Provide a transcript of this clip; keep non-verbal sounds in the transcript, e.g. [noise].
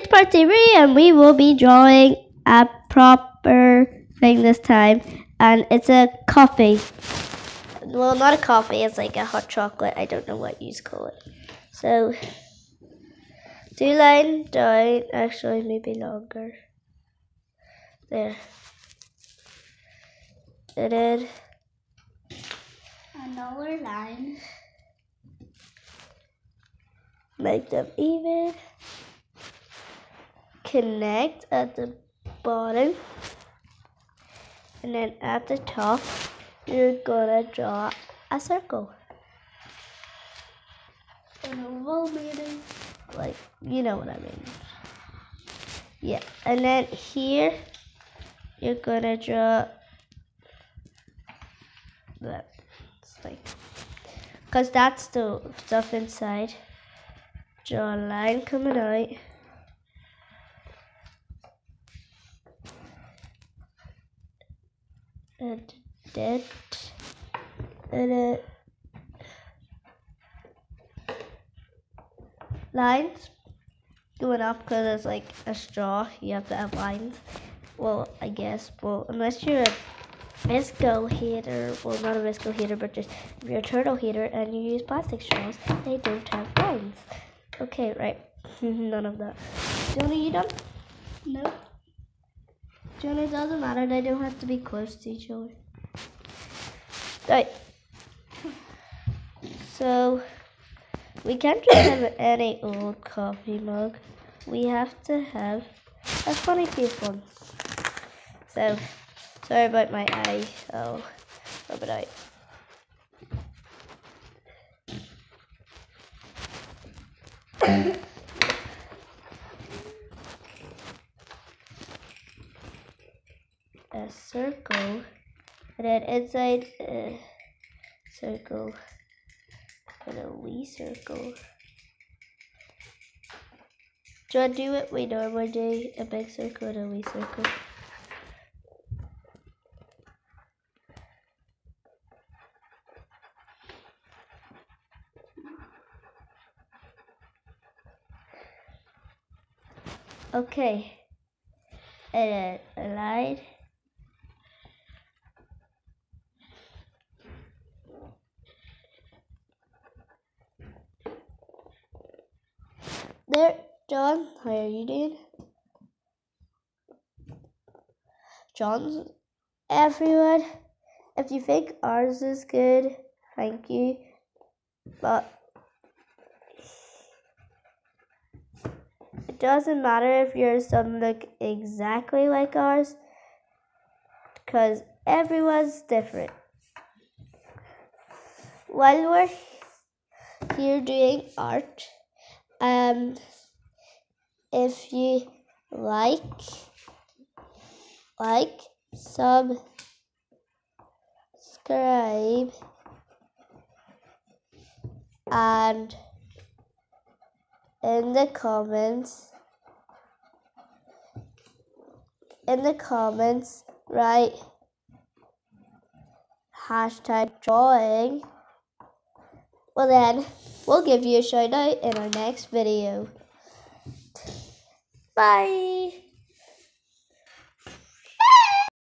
it's part three, and we will be drawing a proper thing this time. And it's a coffee. Well, not a coffee, it's like a hot chocolate. I don't know what you call it. So, two line down, actually, maybe longer. There. And then Another line. make them even. Connect at the bottom. And then at the top, you're gonna draw a circle. An oval maybe. Like, you know what I mean. Yeah. And then here, you're gonna draw that. It's like, because that's the stuff inside. Draw a line coming out. And that. And it. Uh, lines going up because it's like a straw. You have to have lines. Well, I guess. Well, unless you're a VSCO hater, well, not a VSCO hater, but just if you're a turtle hater and you use plastic straws, they don't have lines. Okay, right. [laughs] None of that. Jonah, you done? No. Jonah, it doesn't matter. They don't have to be close to each other. Right. So, we can't just have any old coffee mug. We have to have a funny face one. So, sorry about my eye. I'll rub it out. A circle and then inside a circle and a wee circle. Do I do it we normally do a big circle and a wee circle? Okay. And a line. There, John, oh, how are you doing? John's everyone. If you think ours is good, thank you. But it doesn't matter if yours doesn't look exactly like ours, because everyone's different. While we're here doing art, um, if you like, like, subscribe, and in the comments, in the comments, write hashtag drawing. Well then, we'll give you a shout out in our next video. Bye!